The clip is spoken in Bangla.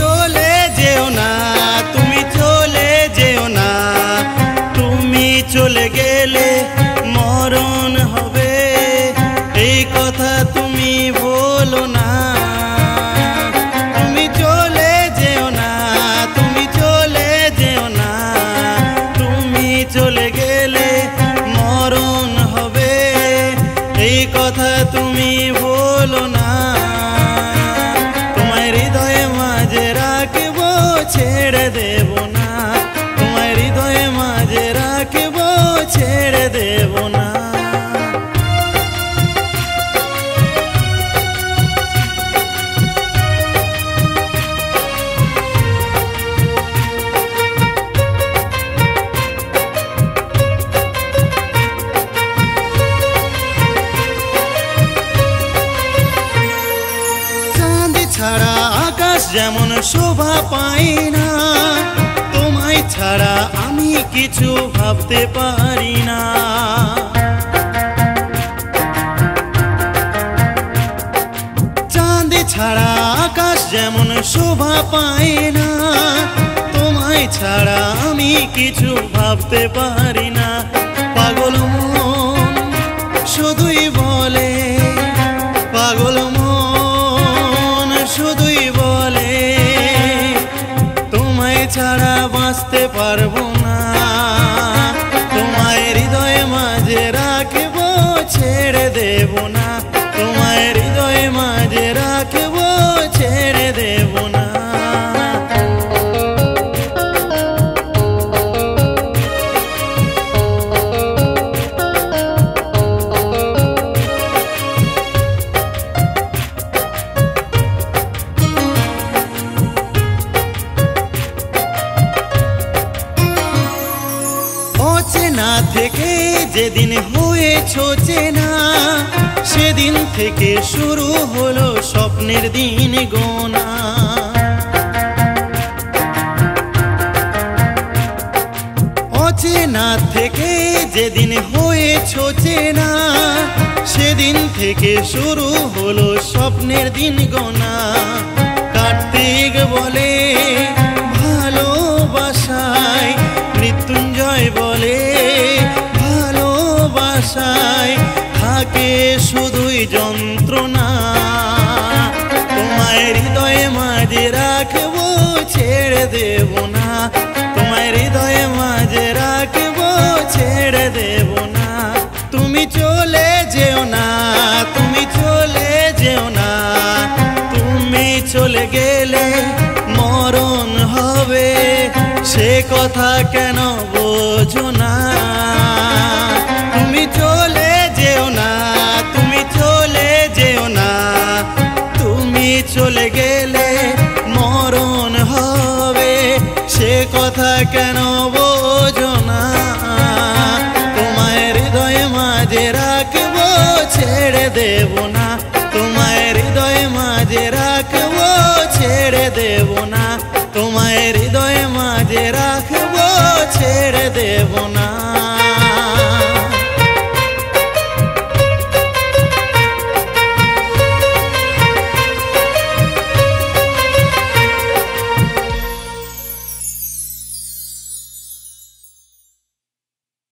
চলে যেও না, তুমি চলে যেও না। তুমি চলে গেলে মরণ হবে, এই কথা তুমি বলো না। তুমি চলে যেও না, তুমি চলে যেও না। তুমি চলে গেলে মরণ হবে, এই কথা তুমি বলো যেমন শোভা পাই না, তোমায় ছাড়া আমি কিছু ভাবতে পারি না। চাঁদ ছাড়া আকাশ যেমন শোভা পায় না, তোমায় ছাড়া আমি কিছু ভাবতে পারি না। পাগল মন বাঁচতে পারব না। তোমায় হৃদয়ে মাঝে রাখব, ছেড়ে দেব না। তোমায় হৃদয়ে মাঝে রাখব, ছেড়ে দেব না। যেদিন হয়েছো চেনা, সেদিন থেকে শুরু হলো স্বপ্নের দিন গোনা। অচেনা থেকে যেদিন হয়েছো চেনা, সেদিন থেকে শুরু হলো স্বপ্নের দিন গোনা। কার্তিক বলে, ভালোবাসায় মৃত্যুঞ্জয় বলে ভালোবাসায় থাকে শুধুই যন্ত্রণা। তোমায় হৃদয়ে মাঝে রাখব, ছেড়ে দেব না। তোমায় হৃদয়ে মাঝে রাখব, ছেড়ে দেব না। তুমি চলে যেও না, তুমি চলে যেও না। তুমি চলে গেলে মরণ হবে, সে কথা কেন বোঝো না। চলে গেলে মরণ হবে, সে কথা কেন বোঝো না? তোমায় হৃদয়ে মাঝে রাখব, ছেড়ে দেব না। তোমায় হৃদয়ে মাঝে রাখব, ছেড়ে দেব না। তোমায় হৃদয়ে মাঝে রাখব, ছেড়ে দেব না।